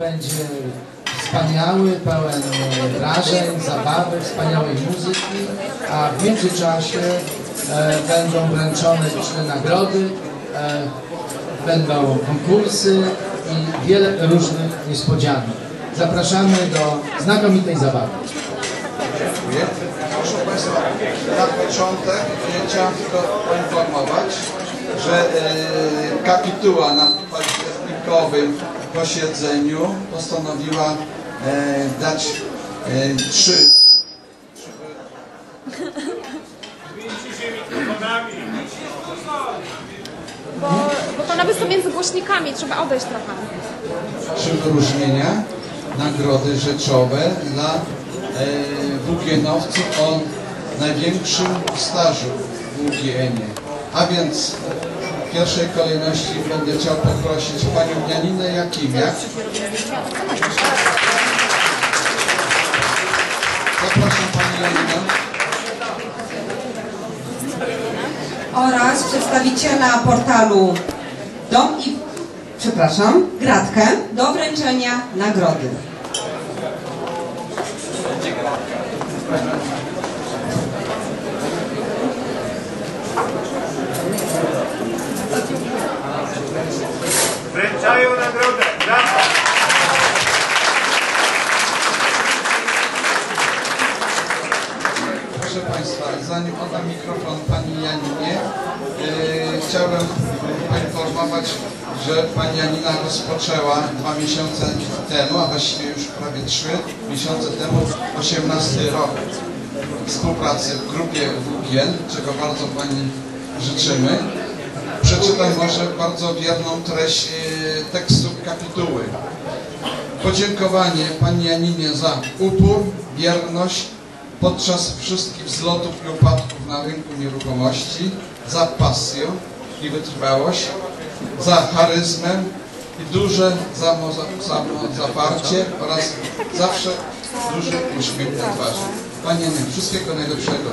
Będzie wspaniały, pełen wrażeń, zabawy, wspaniałej muzyki, a w międzyczasie e, będą wręczone liczne nagrody, e, będą konkursy i wiele różnych niespodzianek. Zapraszamy do znakomitej zabawy. Dziękuję. Proszę Państwa, na początek e, chciałem tylko poinformować, że e, kapituła na październikowym posiedzeniu postanowiła e, dać e, trzy Bo, bo to nawet są między głośnikami, trzeba odejść trochę. trzy wyróżnienia, nagrody rzeczowe dla e, WGN-owców o największym stażu w WGN-ie. A więc w pierwszej kolejności będę chciał poprosić Panią Janinę Jakimiak. Zapraszam Pani Janinę. oraz przedstawiciela portalu Dom i, przepraszam, Gratkę do wręczenia nagrody. Wręczają nagrodę. Brawo. Proszę Państwa, zanim oddam mikrofon Pani Janinie, yy, chciałbym poinformować, że Pani Janina rozpoczęła dwa miesiące temu, a właściwie już prawie trzy miesiące temu, 18 rok współpracy w grupie WGN, czego bardzo Pani życzymy. Przeczytam może bardzo wierną treść yy, tekstu kapituły. Podziękowanie Pani Janinie za upór, wierność podczas wszystkich wzlotów i upadków na rynku nieruchomości, za pasję i wytrwałość, za charyzmę i duże samo- samozaparcie oraz zawsze duży uśmiech na twarzy. Panie wszystkiego najlepszego.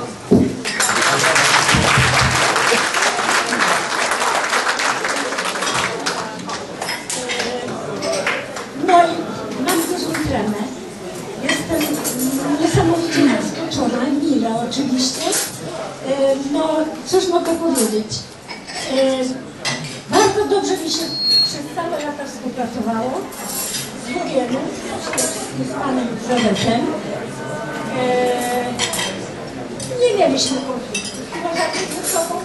Bardzo dobrze mi się przez całe lata współpracowało z wszystkim z panem Robertem. E, Nie mieliśmy konfliktów, chyba żadnych ze sobą,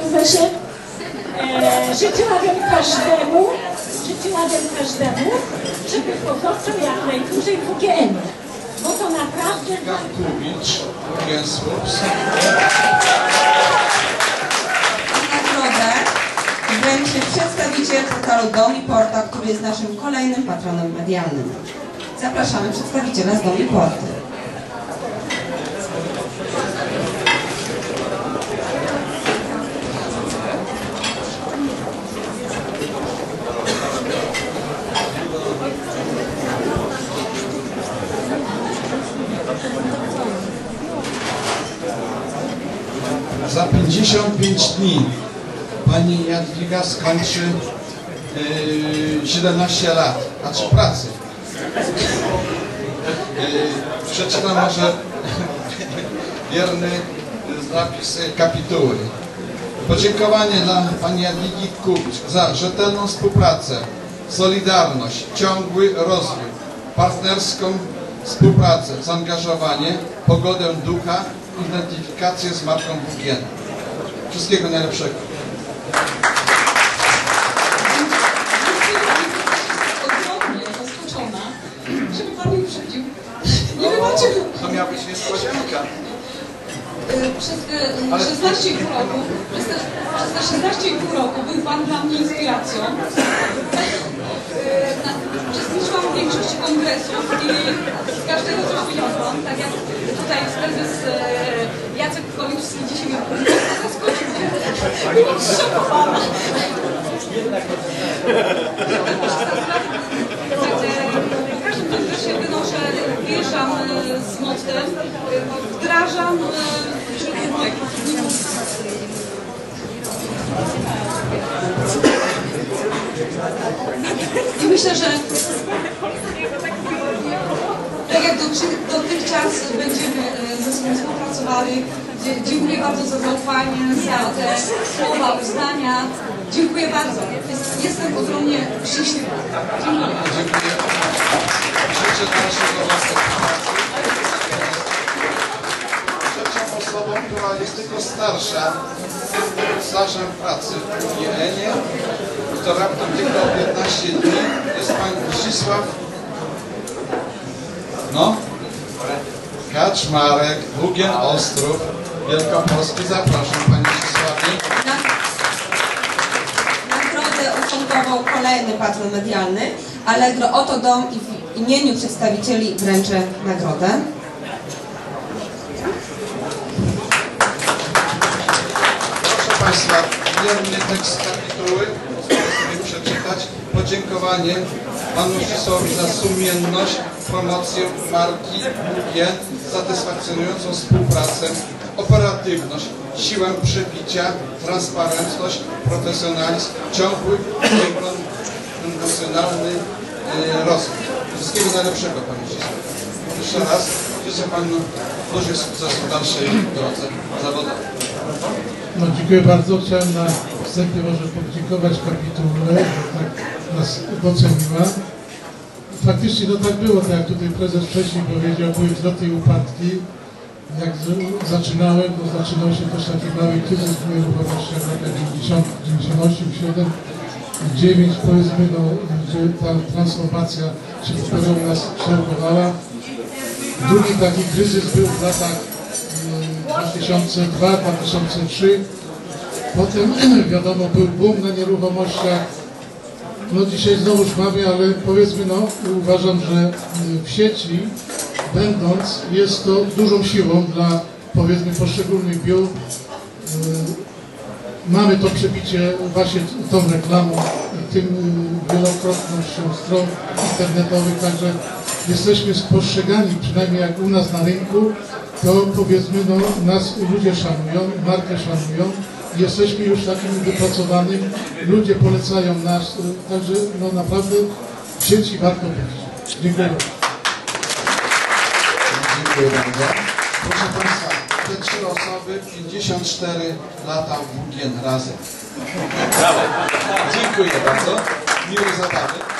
prezesie. E, życzyłabym każdemu, życzyłabym każdemu, żeby pozostał jak najdłużej w UGN. Bo to naprawdę Kubicz, WGN przedstawiciel portalu Dom i Porta, który jest naszym kolejnym patronem medialnym. Zapraszamy przedstawiciela z Dom i Porty. Za 55 dni pani Jadwiga skończy yy, 17 lat, a czy pracy. Yy, przeczytam może wierny zapis kapituły. Podziękowanie dla pani Jadwigi Kubicz za rzetelną współpracę, solidarność, ciągły rozwój, partnerską współpracę, zaangażowanie, pogodę ducha, identyfikację z marką WGN. Wszystkiego najlepszego. Miała być niespodzianka. Y, Przez te 16,5 roku, przez te, przez te 16,5 roku był Pan dla mnie inspiracją. Y, na- Uczestniczyłam w większości kongresów i z każdego coś wyniosłam, tak jak tutaj prezes Jacek Koliński dzisiaj mnie zaskoczył. Byłam zszokowana. W uważam, że. Myślę, że tak jak dotychczas będziemy e, ze sobą współpracowali. Dziękuję bardzo za zaufanie, za te słowa, uznania. Dziękuję bardzo. Jestem ogromnie szczęśliwa. Dziękuję. Dziękuję. Życzę dalszego następnego. Osobą, która jest tylko starsza, stażem pracy w IEN-ie, to raptem tylko o 15 dni, jest pan Zdzisław no, Kaczmarek, Bugien Ostrów, Wielkopolski. Zapraszam Panie Zdzisławie. Na- Nagrodę ufundował kolejny patron medialny. Allegro Oto Dom i w imieniu przedstawicieli wręczę nagrodę. Proszę Wierny tekst kapituły, chcę sobie przeczytać. Podziękowanie Panu Zdzisławowi za sumienność, promocję marki Bugien, satysfakcjonującą współpracę, operatywność, siłę przebicia, transparentność, profesjonalizm, ciągły, emocjonalny e, rozwój. Wszystkiego najlepszego Panie Zdzisławie. Jeszcze raz życzę Panu dużych sukcesów w dalszej drodze zawodowej. No, dziękuję bardzo. Chciałem na wstępie może podziękować kapitule, że tak nas doceniła. Faktycznie no tak było, tak jak tutaj prezes wcześniej powiedział, były wzloty i upadki. Jak zaczynałem, to zaczynał się też taki mały kryzys w nieruchomości w latach 90, 98, 7, 9 powiedzmy, no, że ta transformacja się u nas kształtowała. Drugi taki kryzys był w latach 2002-2003. Potem wiadomo był boom na nieruchomościach. No dzisiaj znowuż mamy, ale powiedzmy no uważam, że y, w sieci będąc jest to dużą siłą dla powiedzmy poszczególnych biur. Y, Mamy to przebicie właśnie tą reklamą, tym y, wielokrotnością stron internetowych, także jesteśmy spostrzegani, przynajmniej jak u nas na rynku, to powiedzmy, no, nas ludzie szanują, markę szanują, jesteśmy już takim wypracowanym, ludzie polecają nas, także no naprawdę w sieci warto być. Dziękuję bardzo. Dziękuję bardzo. Proszę Państwa, te trzy osoby, 54 lata w Bugien razem. Brawo. Dziękuję bardzo. Miłej zabawy.